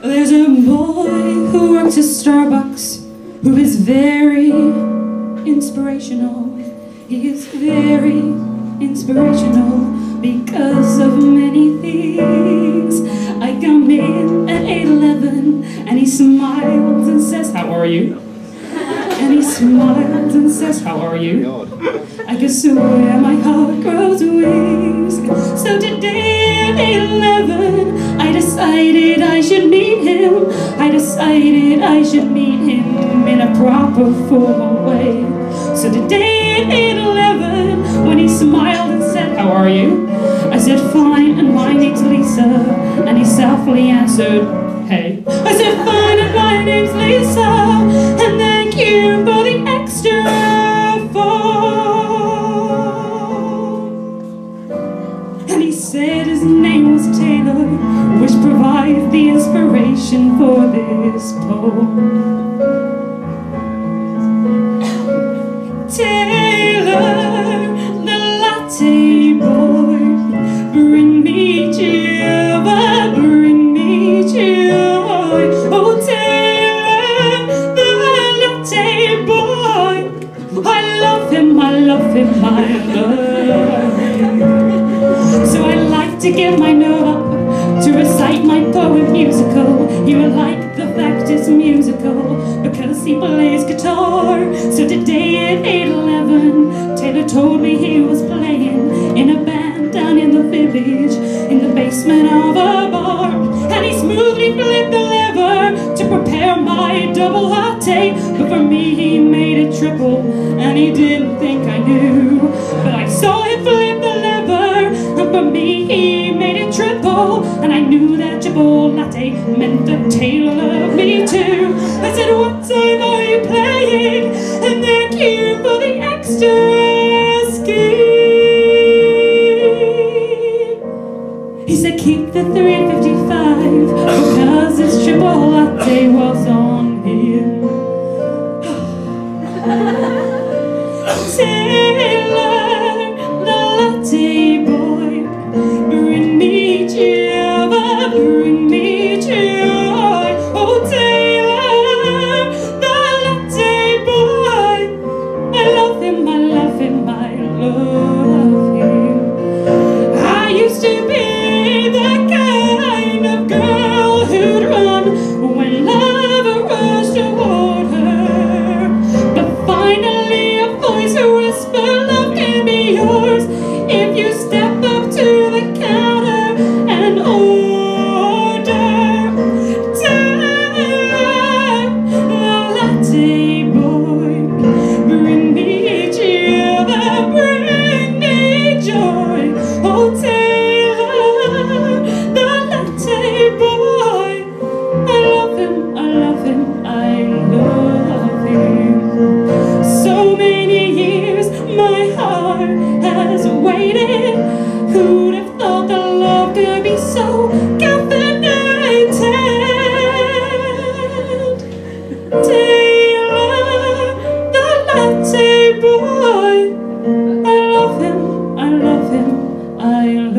There's a boy who works at Starbucks who is very inspirational. He is very inspirational because of many things. I come in at 8:11 and he smiles and says, "How are you?" And he smiles and says, How are you? I can swear my heart grows wings. So today at 11, I decided I should meet him. I decided I should meet him in a proper formal way. So today at 11, when he smiled and said, How are you? I said, Fine, and my name's Lisa. And he softly answered, Hey. I said, Fine, and my name's Lisa. And thank you for the extra for this poem. You like the fact it's musical because he plays guitar. So today at 8:11, Taylor told me he was playing in a band down in the village in the basement of a bar, and he smoothly flipped the lever to prepare my double latte. But for me, he made it triple, and he didn't think I knew. But I saw him flip the lever, and for me, he and I knew that triple latte meant the Taylor of me too. I said, What time are you playing? And thank you for the extra scheme. He said, Keep the 355 because it's triple latte was on him. Taylor,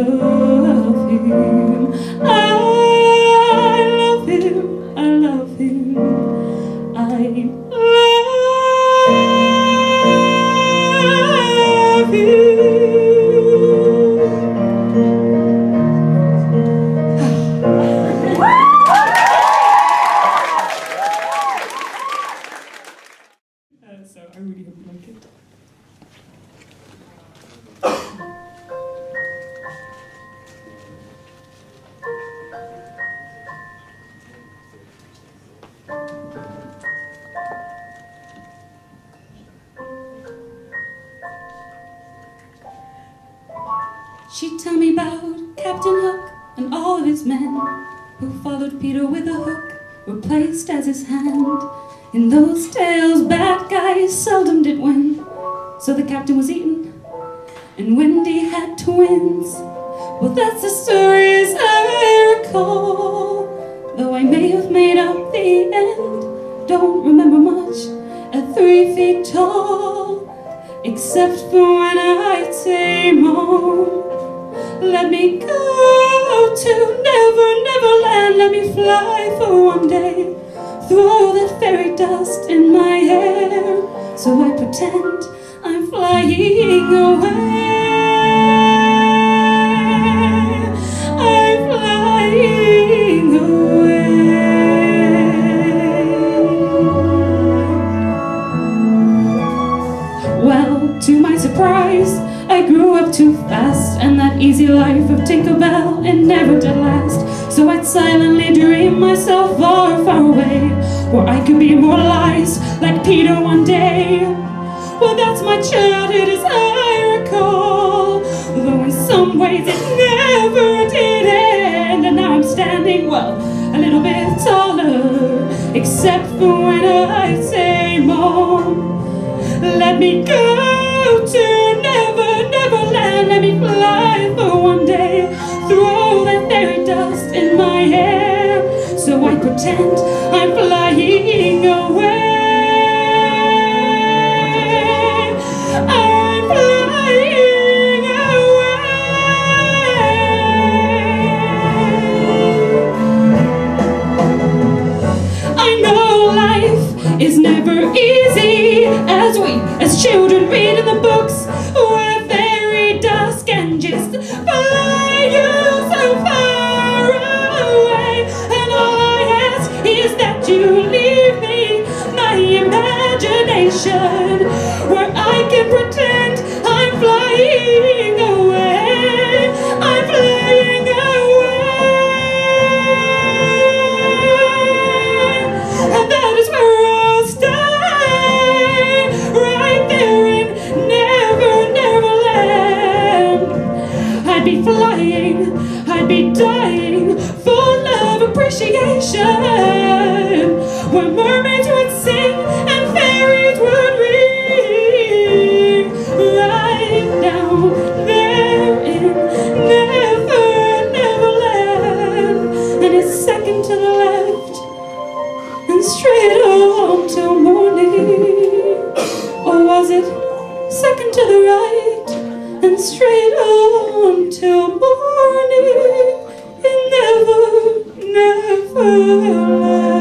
Him. I She'd tell me about Captain Hook and all of his men who followed Peter with a hook, were placed as his hand. In those tales, bad guys seldom did win, so the captain was eaten, and Wendy had twins. Well, that's the story as I recall, though I may have made up the end. Don't remember much at three feet tall, except for when I came home. Me go to never, never land. Let me fly for one day all that fairy dust in my hair. So I pretend I'm flying away. Fast, and that easy life of Tinkerbell it never did last. So I'd silently dream myself far, far away, where I could be immortalized like Peter one day. Well, that's my childhood as I recall, though in some ways it never did end. And now I'm standing, well, a little bit taller, except for when I say, Mom, let me go So I'm flying away. Be flying, I'd be dying, for love appreciation. Where and straight on till morning. It never, never lasts.